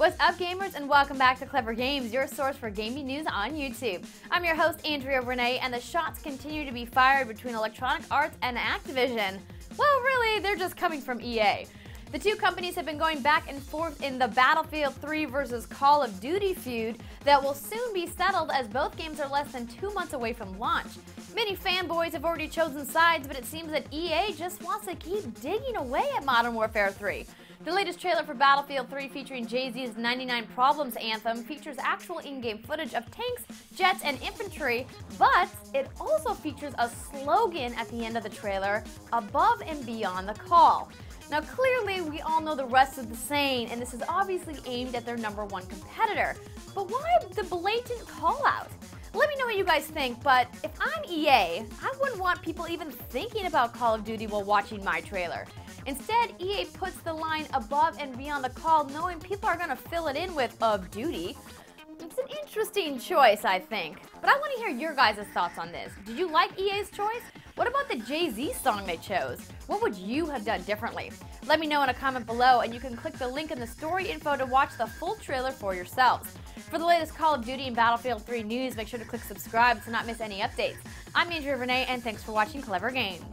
What's up, gamers, and welcome back to Clever Games, your source for gaming news on YouTube. I'm your host, Andrea Renee, and the shots continue to be fired between Electronic Arts and Activision. Well, really, they're just coming from EA. The two companies have been going back and forth in the Battlefield 3 versus Call of Duty feud that will soon be settled as both games are less than two months away from launch. Many fanboys have already chosen sides, but it seems that EA just wants to keep digging away at Modern Warfare 3. The latest trailer for Battlefield 3 featuring Jay-Z's 99 Problems anthem features actual in-game footage of tanks, jets, and infantry, but it also features a slogan at the end of the trailer, above and beyond the call. Now clearly we all know the rest of the saying, and this is obviously aimed at their number one competitor. But why the blatant call out? Let me know what you guys think, but if I'm EA, I wouldn't want people even thinking about Call of Duty while watching my trailer. Instead, EA puts the line above and beyond the call, knowing people are going to fill it in with of duty. It's an interesting choice, I think. But I want to hear your guys' thoughts on this. Did you like EA's choice? What about the Jay-Z song they chose? What would you have done differently? Let me know in a comment below, and you can click the link in the story info to watch the full trailer for yourselves. For the latest Call of Duty and Battlefield 3 news, make sure to click subscribe to not miss any updates. I'm Andrea Renee, and thanks for watching Clever Games.